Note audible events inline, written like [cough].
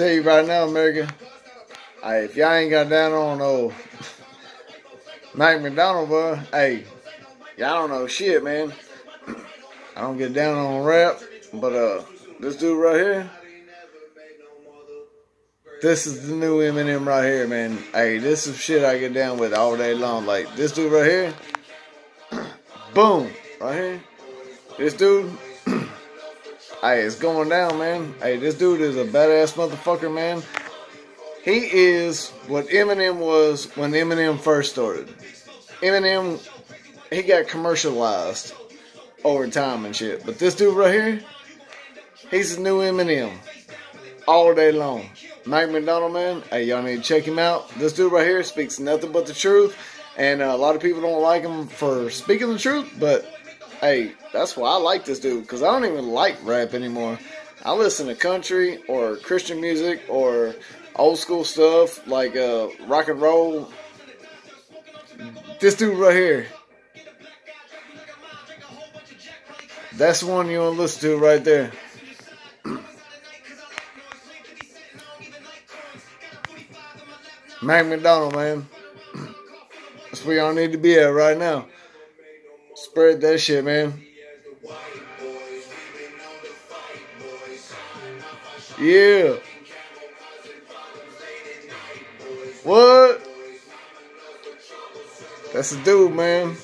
tell you right now, America. Hey, if y'all ain't got down on no Mac McDonald, bro, hey, y'all don't know shit, man. I don't get down on rap, but uh, this dude right here, this is the new Eminem right here, man. Hey, this is shit I get down with all day long. Like this dude right here, [clears throat] boom, right here. This dude, hey, it's going down, man. Hey, this dude is a badass motherfucker, man. He is what Eminem was when Eminem first started. Eminem, he got commercialized over time and shit. But this dude right here, he's the new Eminem all day long. Mac McDonald, man, hey, y'all need to check him out. This dude right here speaks nothing but the truth. And uh, a lot of people don't like him for speaking the truth, but hey, that's why I like this dude because I don't even like rap anymore. I listen to country or Christian music or old school stuff like uh, rock and roll. This dude right here. That's one you want to listen to right there. [clears throat] Mac McDonald, man. [clears throat] That's where y'all need to be at right now. Spread that shit, man. Yeah. What? That's a dude, man.